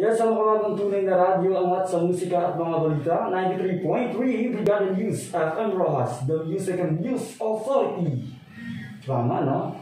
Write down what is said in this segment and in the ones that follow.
Yes, ang makabagong tunay na radyo angat sa musika at mga balita. 93.3 Brigada News FM Rojas, the Music and News Authority. Tama, no?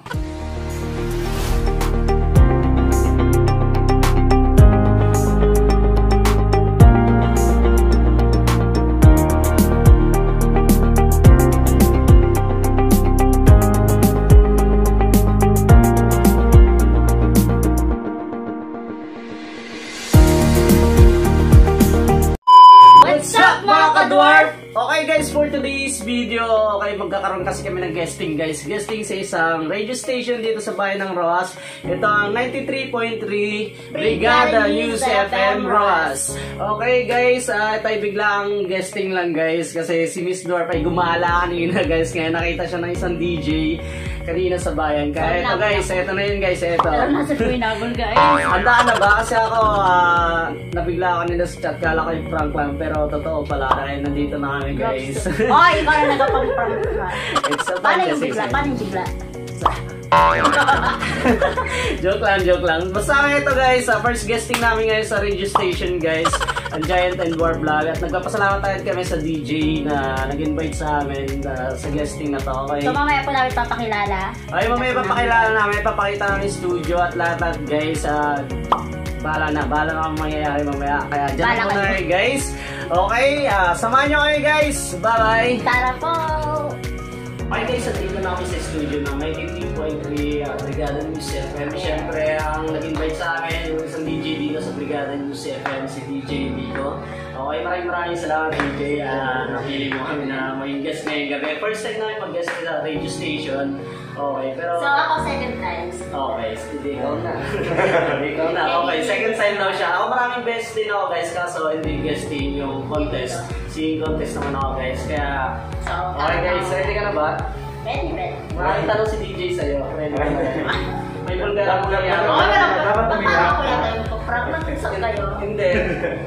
For today's video, okay, magkakaroon kasi kami ng guesting guys. Guesting sa isang radio station dito sa bayan ng Roas. Ito ang 93.3 Brigada News FM Roas. Okay guys, uh, ito ay biglang guesting lang guys kasi si Miss Dwarf ay gumala kanina guys. Kaya nakita siya ng isang DJ kanina sa bayan. Kaya ito guys, ito na yun guys, ito. Alam na sa Pinabol guys. Handa na ba? Kasi ako, ah, nabigla ako nila sa chat. Kala ko yung prank lang. Pero totoo pala. Dahil nandito na kami guys. Oy, ikaw na nagpapang-prank ka. It's a Paano yung fantasy. bigla? Paano yung bigla? joke lang, joke lang. Basta ito guys, ah, first guesting namin ngayon sa radio station guys. Ang Giant and War Vlog. At nagpapasalamat tayo kami sa DJ na nag-invite sa amin ah, sa guesting na to. Okay? So mamaya po namin papakilala. Ay, mamaya papakilala namin, papakita namin studio at lahat guys. Uh, bahala na, bahala na ang mangyayari mamaya. Kaya dyan Bahala muna kayo. guys. Okay, ah, samahan nyo kayo guys. Bye-bye. Tara po! Okay guys, at dito na kami sa studio ng 93.3 uh, Brigada News FM. Siyempre, ang nag-invite sa amin, yung isang DJ dito sa Brigada News FM, si DJ Vico. Okay, maraming maraming salamat DJ. Uh, napili mo kami na may guest ngayong gabi. First time namin mag-guest sa radio station. Okay, pero... So ako second times. Okay, hindi ikaw na. Hindi ikaw na. Okay, second time daw siya. Ako maraming best din ako guys, kaso hindi guesting yung contest. Singing contest naman ako guys. Kaya, So, okay guys, ready ka na ba? Ready, ready. Maraming tanong si DJ sa'yo. Na ba? May bulgar mo na yan. Oo, meron tumira. ko yan tayo magpa-prank? Nag-usap kayo. Hindi.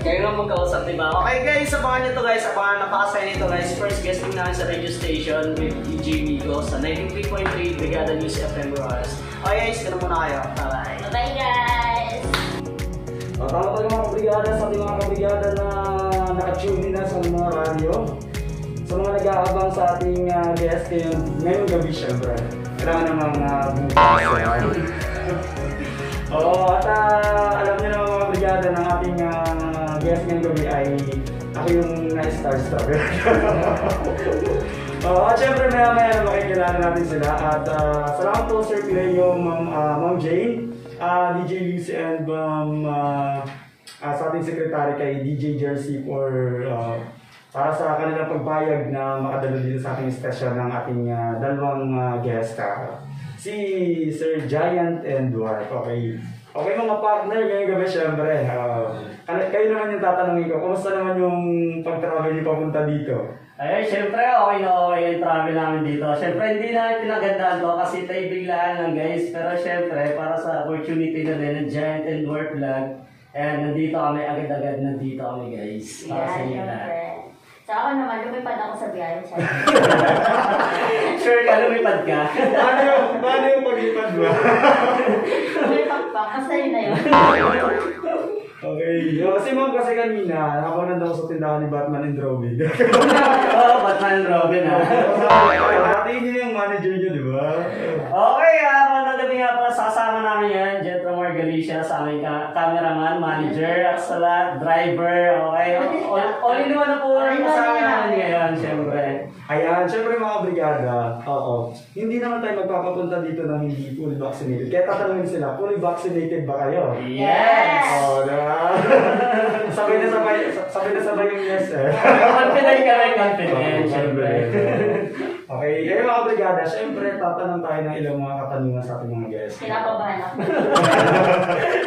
Kayo nga magkausap, di ba? Okay guys, abangan nyo to guys. Abangan napakasaya nito guys. First guesting namin sa radio station with DJ Migo sa 93.3 Brigada News FM Rojas. Okay guys, ganun muna kayo. Bye-bye. Bye-bye guys! Uh, tama tayo mga kabrigada sa ating mga kabrigada na nakatune na sa mga radyo. Sa mga nag-aabang sa ating uh, guest ngayon, ngayong gabi syempre. Kailangan namang uh, bukas. Oo, at uh, alam niyo naman mga kabrigada ng ating uh, guest ngayong gabi ay ako yung na-starstruck. Oo, at syempre maya maya na makikilala natin sila. At uh, salamat po Sir Pireño, Ma'am, uh, Ma'am Jane, uh, DJ Lucy and Ma'am uh, uh, sa ating secretary kay DJ Jersey for uh, para sa kanilang pagbayag na makadalo dito sa ating station ng ating uh, dalawang uh, guest. Uh, si Sir Giant and Dwarf. Okay. Okay mga partner, ngayong gabi syempre. Uh, kayo naman yung tatanungin ko, kumusta naman yung pag-travel niyo papunta dito? Ay, syempre, okay na okay yung travel namin dito. Syempre, hindi namin pinagandaan to kasi tayo biglaan lang guys. Pero syempre, para sa opportunity na din ng Giant and Dwarf Vlog, and nandito kami, agad-agad nandito kami guys. Para sa Yan, inyo lahat. So ako naman, lumipad ako sa biyahe. syempre. Sure ka, lumipad ka. paano yung, paano yung paglipad mo? Lumipad pa. Basta yun na yun. okay. Yo, kasi ma'am, kasi kanina, ako nandun sa tindahan ni Batman and Robin. oh, Batman and Robin ah. Hatiin niyo yung manager niyo, di ba? Okay, ah, mga gabi nga pala, sasama namin yan, Romar Galicia, sa aming ka- cameraman, manager, at sa lahat, driver, okay? All, all in one na po one kasama ngayon, syempre. Ayan, syempre mga brigada, oo. Hindi naman tayo magpapapunta dito ng hindi fully vaccinated. Kaya tatanungin sila, fully vaccinated ba kayo? Yes! Oo, diba? sabay na sabay, sabay na sabay yung yes eh. confident kami, confident, syempre. Okay, kaya mga brigada, syempre tatanong tayo ng ilang mga katanungan sa ating mga guests. Kinababahan ako.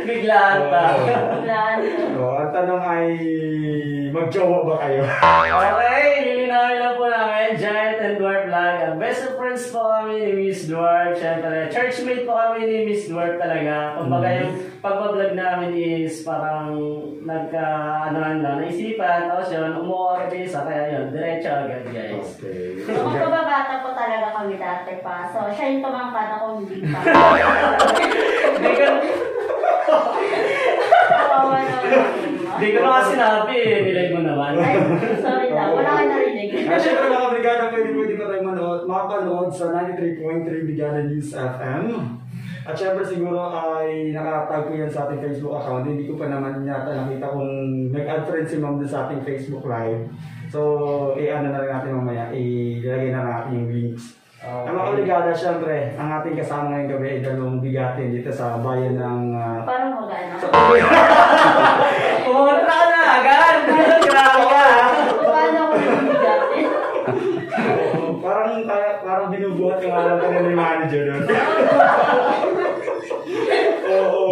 Biglaan pa. Biglaan. So, ang tanong ay, magjowa ba kayo? Okay, lilinawin lang po namin, Giant and Dwarf Vlog. Ang best of friends po kami ni Miss Dwarf. Siyempre, churchmate po kami ni Miss Dwarf talaga. Kumbaga yung pagbablog namin is parang nagka, ano lang, naisipan. Tapos yun, umuha kami sa kaya yun, diretso agad guys. Okay. So, magpababata po talaga kami dati pa. So, siya yung tumangkad ako hindi pa. Hindi ko na sinabi eh. Nilay mo naman. Ay, sorry lang. Wala ka narinig. Syempre mga brigada, pwede pwede pa tayo manood, makapanood sa 93.3 Brigada News FM. At syempre siguro ay nakatag ko yan sa ating Facebook account. Hindi ko pa naman yata nakita kung nag-add friend si ma'am sa ating Facebook live. So, i-ano na rin natin mamaya, ilagay na natin yung links. Ang mga brigada, syempre, ang ating kasama ngayong gabi ay dalawang bigatin dito sa bayan ng... ah, Parang mag-ano. Pumunta ka na agad. Grabe ka. ah. Paano ako nabigatin? Oo, parang kaya- parang binubuhat yung alam ka ni manager doon. Oo.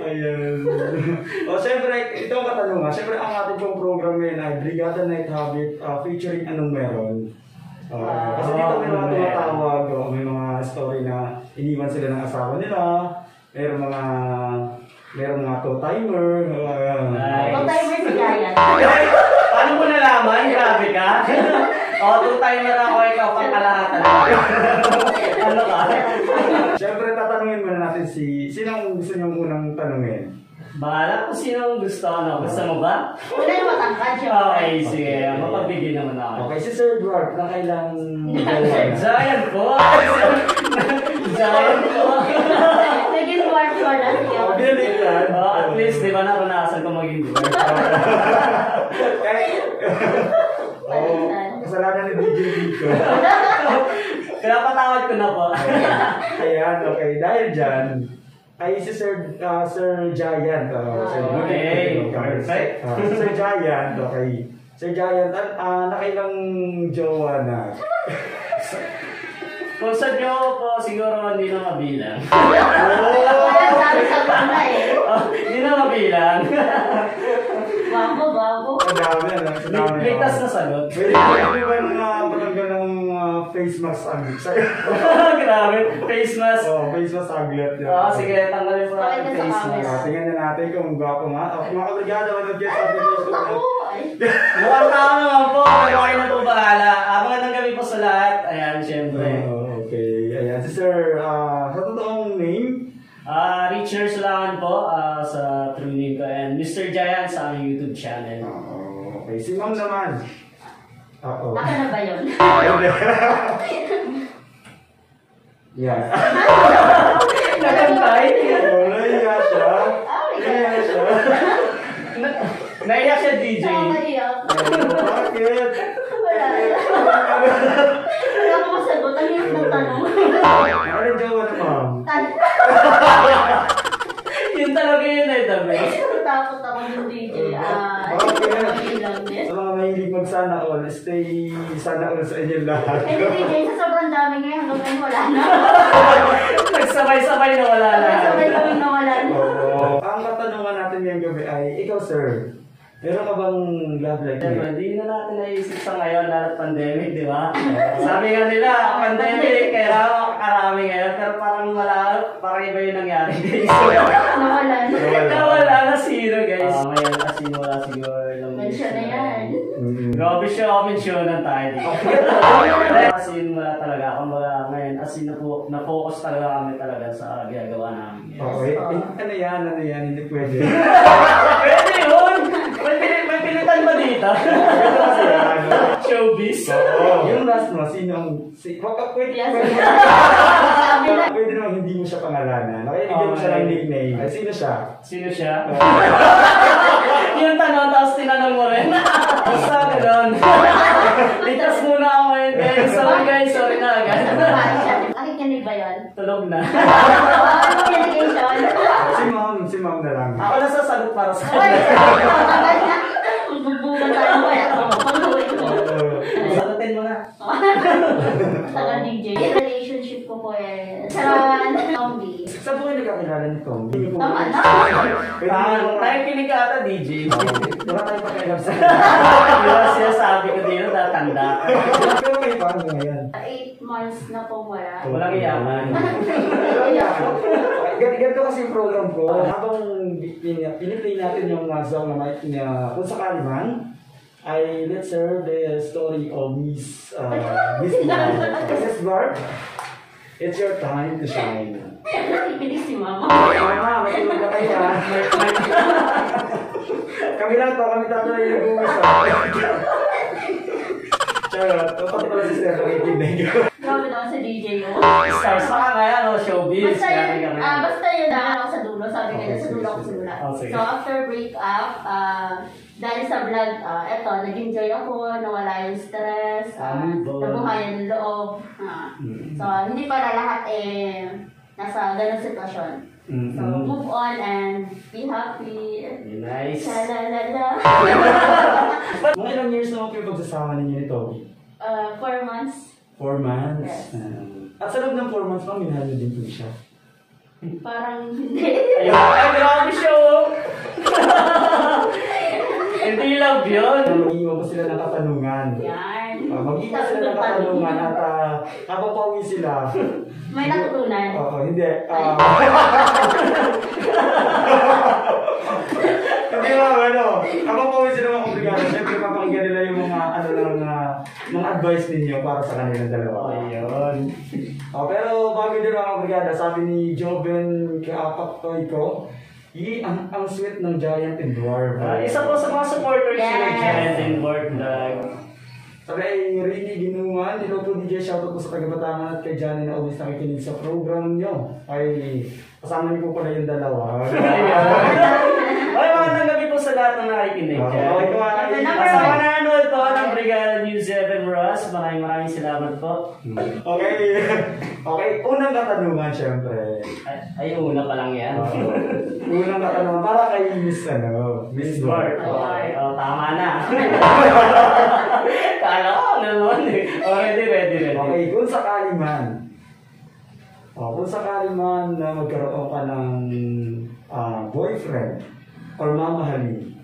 Ayan. o syempre, ito ang katanungan. Syempre, ang ating pong program ngayon ay Brigada Night Habit uh, featuring anong meron. Uh, kasi dito may mga tumatawag, o may mga story na iniwan sila ng asawa nila, mayroong mga mayroong mga two-timer, uh, Nice. Tayo may sigayan. Ay, Paano mo nalaman? Grabe ka. O, two timer ako, ikaw pang kalahatan. ano ka? Siyempre, tatanungin muna natin si, sino ang gusto niyong unang tanungin? Bahala kung sino ang gusto. Ano? Gusto mo ba? Una yung matangkad siya. Okay, sige. Mapagbigay naman ako. Okay, si Sir Dwarf, na kailang Giant po. Giant po. Naging dwarf ko na siya. Oh, biniligyan. Oh, at least, di ba naranasan ko maging dwarf? Kaya, oh, kasalanan ni DJ Vico. Kaya patawad ko na po. Ayan, okay. Dahil dyan, ay si Sir, ah, Sir Giant. Oh, Sir Okay, perfect. Ah, si Sir Giant, okay. Sir Giant, ah, nakailang jowa na. Kung sa Diyo po, siguro hindi na mabilang. Kaya sabi sa eh. Oh, Hindi na mabilang. Bago, bago. Ang dami, ano? Ang dami. Ligtas na sagot. Pwede pwede ba yung uh, patanggal ng ah, face mask aglet sa'yo? Grabe, face mask. oh, face mask aglet. Oo, sige, tanggalin mo natin face mask. Ah, tingnan na natin kung gwapo nga. Okay, mga kabrigada, manood yan sa ay. Mukhang tao naman po, pero kayo na po bahala. Ah, magandang gabi po sa lahat. Ayan, syempre. Oh, okay. Ayan, si Sir, ah, sa totoong name, Ah, Richard Sulangan po ah, sa Mr. Giant sa aming YouTube channel. Oh, okay. Si Ma'am naman. Oo. Naka na ba yun? Yan. Nagantay? Oh, naiya siya. Naiya siya. Na- Naiyak siya DJ. Bakit? Wala. Wala ko masagot. Ang hirap ng tanong. Ano jowa na, Ma'am? Tan- Yun talaga yun eh, the best. Takot ako ng DJ. Ah. Sa mga mahilig mag sana all, stay sana all sa inyo lahat. Eh, DJ, sa sobrang dami ngayon, hanggang ngayon wala na. Nagsabay-sabay na wala na. Sabay kami nawala na. Oo. Ang katanungan natin ngayong gabi ay, ikaw sir, meron ka bang love life Siyempre, hindi na natin naisip sa ngayon na pandemic, di ba? Sabi nga nila, pandemic, kaya karami ngayon, pero parang wala, parang iba yung nangyari, guys. Nawala na. Nawala na sino, guys. Ah, ngayon, as in, wala siguro ilang Mention na yan. Grabe siya, mensyonan tayo dito. as in, wala talaga. Kung wala ngayon, as in, na-focus talaga kami talaga sa ginagawa namin. Yes. Okay. Ano yan, ano yan, hindi pwede. Pwede yun! Yan. Showbiz? Oo. Yung last mo, sino ang... Si, wag ka, pwede, Yes. pwede, pwede hindi mo siya pangalanan. Okay, bigyan mo siya ng nickname. Ay, sino siya? Sino siya? yung tanong, tapos tinanong mo rin. Basta gano'n. Ligtas muna ako ngayon, guys. Sorry, guys. Sorry na agad. Nakikinig ba yun? Tulog na. Communication. Si ma'am, si ma'am na lang. Ako na sasagot para sa kanya. tagal na. Bubugan tayo ba? Ako, pag-uwi ko. Oo. Sagutin mo na. Tagal DJ. Relationship ko po eh. Sa zombie. Saan po kayo nagkakilala ni Tom? Hindi niyo po- Tama na. Pwede Ah, niyo- tayo kinig ka ata, DJ. Wala tayong pakialam sa Yung siya sabi ko dito, tatanda ka. Pero may paano ngayon? Eight months na po wala. Walang iyaman. Gan- Ganito kasi yung program ko. Habang pin- piniplay natin yung uh, song na mic niya, kung sakali man, ay let's hear the story of Miss uh, Miss Barb. Miss Barb, it's your time to shine. Nakikinig si mama. Mama, matulog na kayo ha. Kami lang to, kami tatlo yung nag-uusap. Charot. Pati pala si Sir, nakikinig. Grabe naman si DJ yun. Stars pa ka kaya, no? Showbiz. Basta yun, ah, basta yun na ako sa dulo, sabi ko sa dulo ako simula. Oh. So after break up, ah, dahil sa vlog, ah, eto, nag-enjoy ako, nawala yung stress, ah, bon. nabuhayan yung loob. ah. Mm. So hindi pala lahat eh, nasa ganong sitwasyon. Mm, So move on and be happy. Nice. Shalalala. Mga ilang years naman kayo pagsasama ninyo ni Toby? Uh, four months, Four months. Yes. Um, at sa loob ng four months, ma'am, minahal din po siya. parang hindi. Ayun, ay, grabe siya, oh. Hindi love yun. Mag-iwan ko sila ng katanungan. Yan. Uh, mag-iwan sila ng katanungan at uh, habang pauwi sila. May natutunan. Oo, hindi. ah, hindi ba, ano, habang pauwi sila mga komplikado, syempre papakinggan nila yung mga, ano lang, ah, mga advice ninyo para sa kanilang dalawa. Ayun. Oh, pero bago din mga brigada, sabi ni Joven Kaapaktoy ko, i ang, ang sweet ng giant and dwarf. Ah, isa po sa mga supporters yes. ng. Giant and Board Vlog. Sabi ay Rini Ginuman, hello po DJ, shoutout po sa taga-Batangan at kay Johnny na always nakikinig sa program nyo. Ay, kasama niyo po pala yung dalawa. Ay, magandang gabi po sa lahat ng nakikinig Okay, dyan. okay, Sa one. mga nanonood po ng Brigada News 7 Ross, maraming maraming salamat po. okay. Okay, unang katanungan syempre. Ay, ay una pa lang yan. Uh, unang katanungan, para kay Miss, ano, Miss. Dwarf. Okay, oh, tama na. Kala ko, ano naman eh. Oh, ready, ready, ready. Okay, kung sakali man, oh, kung sakali man na magkaroon ka ng ah, boyfriend or mamahalin,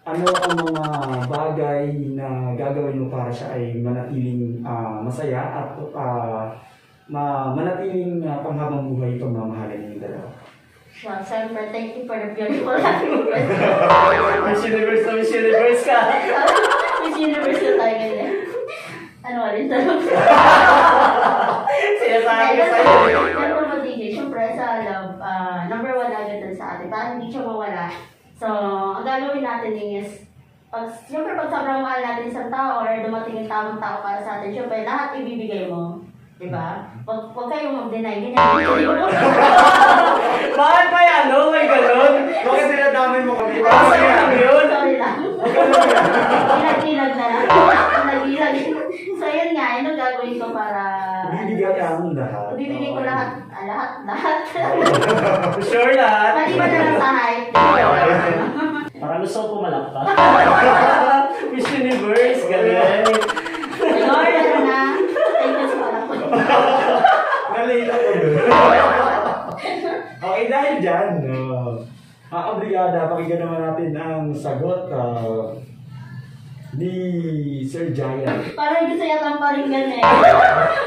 ano ang mga bagay na gagawin mo para siya ay manatiling ah, masaya at ah, ma manatiling uh, panghabang buhay itong mamahalin yung dalawa? So, siyempre, thank you for the beautiful happy Miss Universe na Miss Universe ka. Miss Universe na tayo ganyan. Ano ulit tanong? Sinasabi ko sa'yo. Siyempre mo, DJ, siyempre sa love, ah, number one agad sa atin. Para hindi siya mawala. So, ang gagawin natin is, pag, siyempre pag sobrang mahal natin isang tao or dumating yung tamang tao para sa atin, siyempre lahat ibibigay mo. Diba? Huwag, huwag kayong mag-deny. Ganyan. Bakit pa yan, no? May ganun. Bakit dinadamay mo kami? Basta lang yun. Sorry lang. Ilag-ilag na lang. Ilag-ilag. So, yun nga, yun ang gagawin ko para... Bibigyan ka ang lahat. Bibigay ko lahat. Ah, lahat. Lahat. Sure lahat. Maliban na lang sa height. Parang gusto ko pumalakpak. Miss Universe, ganun. Lord, ano na? Thank you sa palakot. Nalila ko dun. okay, dahil dyan, uh, kabrigada, pakinggan naman natin ang sagot ah, ni Sir Giant. Parang gusto yata paringgan eh.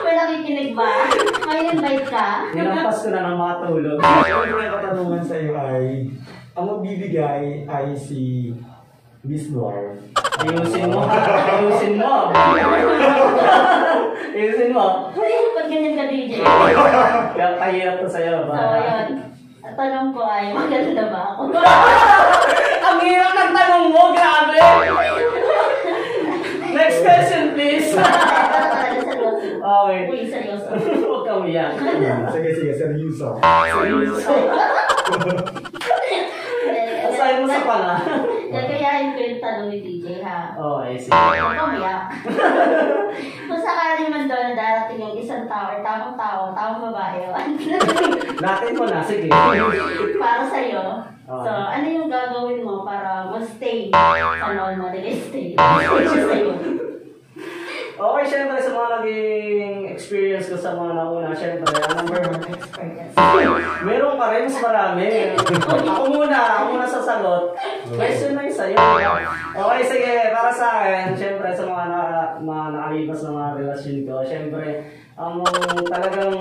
May nakikinig ba? May invite ka? Nilampas ko na ng mga tulog. Ang mga katanungan sa iyo ay, ang magbibigay ay si Miss Dwarf. Ayusin mo. Ayusin mo. Ayusin mo. Pag ganyan ka, DJ. Kaya kahirap to sa'yo. So, ba? yun. Ay, maganda ba ako? Ang hirap ng tanong mo, grabe! Next question, please. Seryoso. Okay. Uy, seryoso. Huwag kang umiyak. sige, sige, seryoso. Aside mo sa panga. Gagayahin ko yung tanong ni DJ, ha? Okay, sige. Huwag kang umiyak. Kung sakali man doon na darating tao tao, babae, Natin mo na, sige. para sa'yo. Okay. So, ano yung gagawin mo para mag-stay sa mo? Nag-stay. Stay sa'yo. Okay, syempre sa mga naging experience ko sa mga nauna, syempre, ang number one, Experience. meron ka rin, mas marami. ako muna, ako muna sasagot. Question na yung sa'yo. Okay, sige, para sa akin, syempre sa mga, na, mga nakalipas na mga relasyon ko, syempre, ang talagang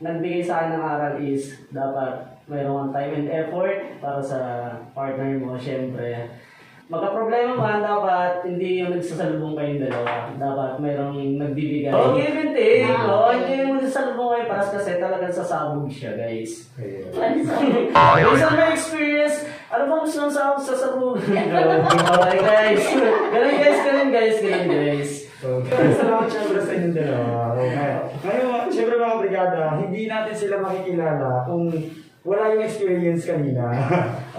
nagbigay sa akin ng aral is dapat mayroong time and effort para sa partner mo, syempre. Magka-problema man, dapat hindi yung nagsasalubong kayong dalawa. Dapat mayroong nagbibigay. Oh, give and take. Oh, okay. hindi mo nagsasalubong kayo paras kasi talagang sasabog siya, guys. Based on my experience, Ano ba gusto nang sa sasabugan? okay guys. Ganun guys, ganun guys, ganun guys. So, salamat syempre sa inyong dalawa. Okay. Ngayon, syempre mga brigada, hindi natin sila makikilala kung wala yung experience kanina.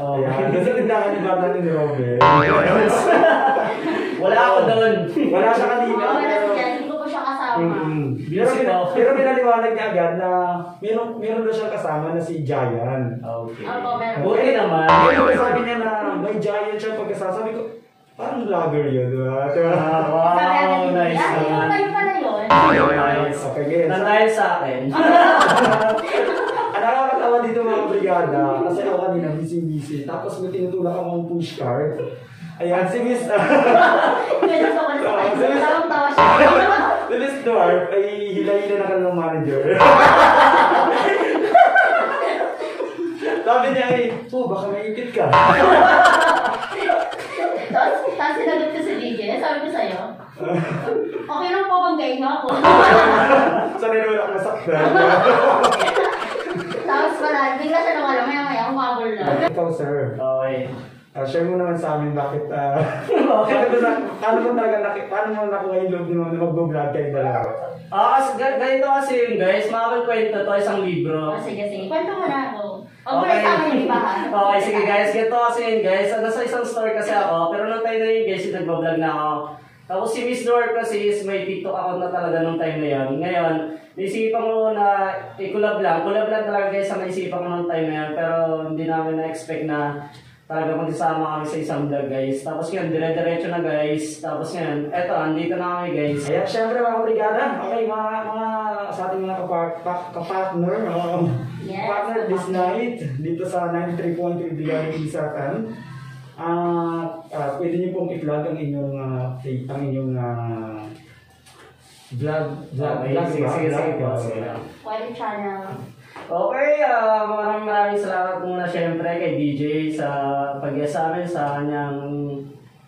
Oh. Ayan. Kasi tindahan ni Bata ni Robert. Wala ako doon. Wala siya kanina. Mawala pero- si Jan, hindi ko po Mm-mm. Pero, Music pina- pero pinaliwanag niya agad na meron, meron daw siyang kasama na si Giant. Okay. Opo, meron. Buti naman. Pero sabi niya na may Giant siya pagkasasabi ko, parang vlogger yun, di ba? Ah, wow, nice naman. kayo pala yun. Nice. Okay, guys. Nandahil sa akin. Ang nakakatawa dito mga brigada, kasi ako kanina busy-busy, tapos may tinutulak akong push cart. Ayan, si Miss, pala sa kanya. Tawang-tawa siya. Si Miss Dwarf ay hilay-hila na kanilang manager. Sabi niya ay, oh, baka maipit ka. Tapos, tapos sinagot ko si DJ, sabi ko sa'yo, okay lang po bang gayin ako? Sanay naman ako nasaktan. Tapos pala, bigla siya nang alam, maya maya, umabol na. Ikaw, sir. Okay. Uh, share mo naman sa amin bakit, uh, na, paano mo talaga, naki, paano mo nakuha yung loob mo na mag-vlog kayo dalawa? Ah, kasi ga- ganito kasi yun guys, makakagkwento to isang libro. Oh, sige, sige. Kwento mo na ako. Huwag mo na sa akin yung iba, ha? Okay, sige guys. Ganito kasi yun guys. Nasa isang store kasi ako. Pero nung time na yun guys, yung nagbablog na ako. Tapos si Miss Dwarf kasi is may TikTok account na talaga nung time na yun. Ngayon, naisipan ko na i-collab lang. Collab lang talaga guys ang naisipan ko nung time na yun. Pero hindi namin na-expect na talaga magsasama kami sa isang vlog guys. Tapos yun, dire-diretso na guys. Tapos yun, eto, andito na kami guys. Ayan, syempre mga brigada, okay, mga, mga sa ating mga kapar- pa- kapartner, uh, Yes, partner this night, dito sa 93.3 Brigada Isa FM. Ah, ah, pwede niyo pong i-vlog ang inyong uh, ang inyong ah, vlog vlog Okay, vlog sige, sige, sige po. Vlog, Sige okay. lang. Quiet channel. Okay, ah maraming maraming salamat muna syempre kay DJ sa pag sa amin sa kanyang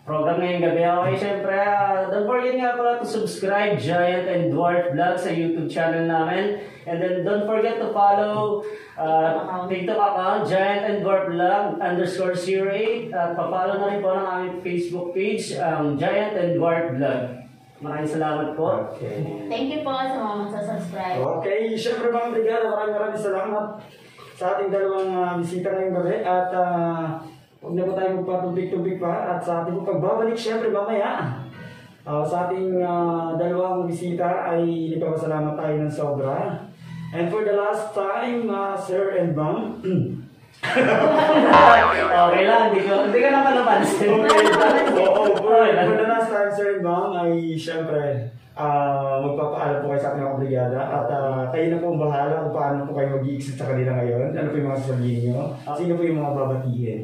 program ngayong gabi. Okay, syempre, ah, don't forget nga pala to subscribe Giant and Dwarf Vlog sa YouTube channel namin. And then don't forget to follow uh, TikTok account, Giant and Dwarf Vlog underscore 08. At papalo na rin po ng aming Facebook page, um, Giant and Dwarf Vlog. Maraming salamat po. Okay. Thank you po sa mga magsasubscribe. Okay, syempre mga brigada, maraming maraming salamat sa ating dalawang ah, bisita ngayong gabi at uh, huwag na po tayo magpatumpik-tumpik pa at sa ating pagbabalik syempre mamaya ah, sa ating ah, dalawang bisita ay nagpapasalamat tayo ng sobra. And for the last time, ah, Sir and Ma'am, okay lang, hindi ko, hindi ka naman napansin. Okay. Oo, Okay for the last and ma'am, ay syempre, ah magpapaalam po kayo sa ating mga brigada at ah, kayo na po ang bahala kung paano po kayo mag-i-exit sa kanila ngayon. Ano po yung mga sasabihin nyo? Sino po yung mga babatiin?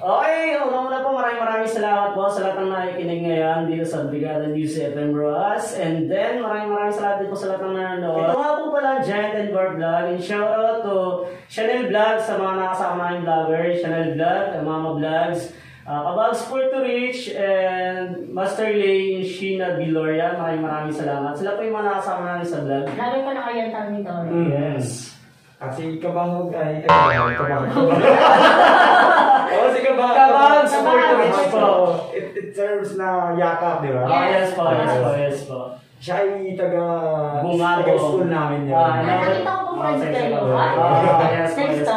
Okay, una-una po maraming maraming salamat po sa lahat ng nakikinig ngayon dito sa Brigada News FM Roas. And then maraming maraming salamat din po sa lahat ng nanonood. Ito nga po pala, Giant and Bar Vlog. And shout out to Chanel Vlog sa mga nakasama namin vloggers. Chanel Vlog, Mama Vlogs, uh, Kabags Puerto Rich, and Master Lay, and Sheena Viloria. Maraming maraming salamat. Sila po yung mga nakasama namin sa vlog. Lagi ko na kayo ang ni Dory. Mm. Yes. At si Kabahog ay... Ay, Kabahog. Puerto Rich po. It, it serves na yakap, di ba? Ah, yes po, yes po, yes po. Siya ay taga... Bungago. Taga school namin yan. Ah, Nakita ko po friends kayo. Ah, Ah, yes po, yes po.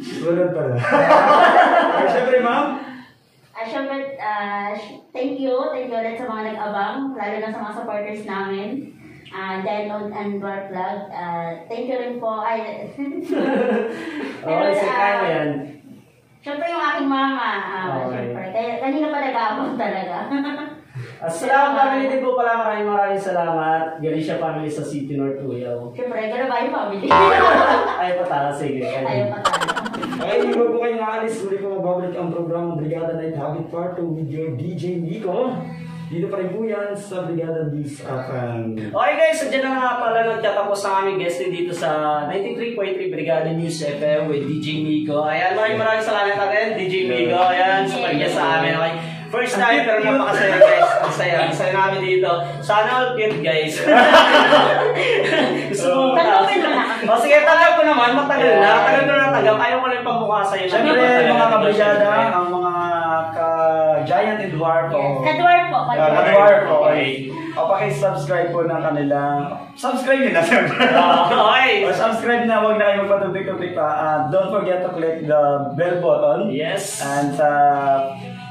Sunod pala. Ay, syempre, ma'am. Ah, syempre, ah, sh- thank you. Thank you ulit sa mga nag-abang, lalo na sa mga supporters namin. Ah, Diamond and Dwarf Vlog. Ah, thank you rin po. Ay, Okay, si ah, Syempre yung aking mama. Ah, Okay. syempre. Kaya, kanina pa nag-abang talaga. Family din po pala, maraming maraming salamat. Galicia family sa City North Uyaw. syempre, gano'n ba yung family? Ay, patala, sige. Ayaw pa tayo. Okay, hindi po kayo naalis? Muli ko mababalik ang programa Brigada Night Habit Part 2 with your DJ Nico. Dito pa rin po yan sa Brigada News FM. Okay guys, so dyan na nga pala nagtatapos ang aming guest dito sa 93.3 Brigada News FM with DJ Miko. Ayan, maraming maraming salamat again, DJ Miko. Ayan, sa pag sa amin. Okay. First time, pero napakasaya guys. Ang saya. Ang saya namin dito. Sana all cute, guys. Gusto mo Tanggapin mo na. O sige, tanggap ko naman. Matagal na. Tagal ko na tanggap. Ayaw ko lang pamukha sa'yo. Siyempre, mga kabrigada, ang mga ka-giant and dwarf, Yes. o Kadwarf po, Ah, okay. O, pakisubscribe po ng kanilang... Subscribe nyo na, siyempre. Okay. O, subscribe na, huwag na kayo magpatubig-tubig pa. Ah, don't forget to click the bell button. Yes. And sa...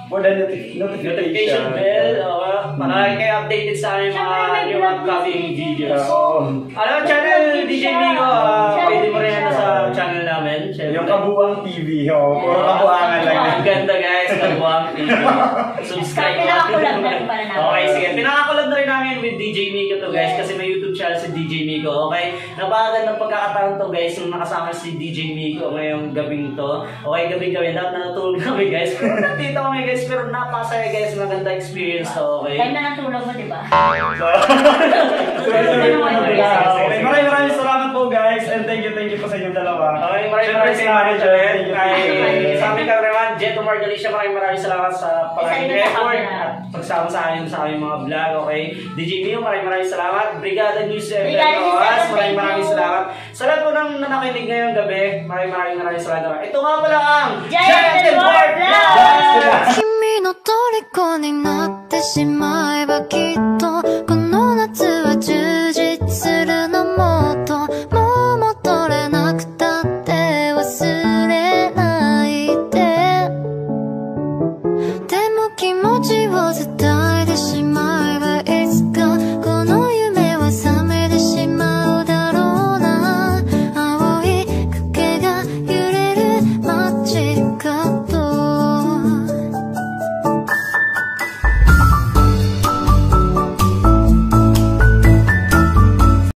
for the noti- Notification notification. bell. Okay. Para kayo updated sa aming mga new upcoming videos. Oo. Alam mo, channel DJ Migo, ah, Channel pwede mo rin sa channel namin. Syempre. Yung kabuang TV, oh, puro kabuangan lang. Ang ganda guys, kabuang TV. Subscribe Pinakakulab na rin pala namin. Okay, sige. Pinakakulab na rin namin with DJ Miko to guys kasi may DJ Miko. Okay? Napakagandang pagkakataon to guys nung nakasama si DJ Miko ngayong gabing to. Okay, gabing gabi. Dapat natutulog kami guys. Pero nandito kami guys. Pero napasaya guys. Maganda experience to. Okay? Time na natulog mo, di ba? Okay, maraming maraming salamat po guys and thank you, thank you po sa inyong dalawa. Okay, maraming maraming salamat you, Ay, thank you. sa aming cameraman, Jet Omar Galicia, maraming maraming salamat sa pagiging Isa rin sa effort camera. at pagsama sa amin sa aming mga vlog, okay? DJ Mio, maraming maraming salamat. Brigada News FM Brigada News Rojas, FM, maraming thank maraming you. salamat. Sa lahat po ng nanakinig ngayong gabi, maraming maraming maraming salamat. Ito nga pala ang Giant and Dwarf Vlog! Vlog! 君の虜になってしまえばきっと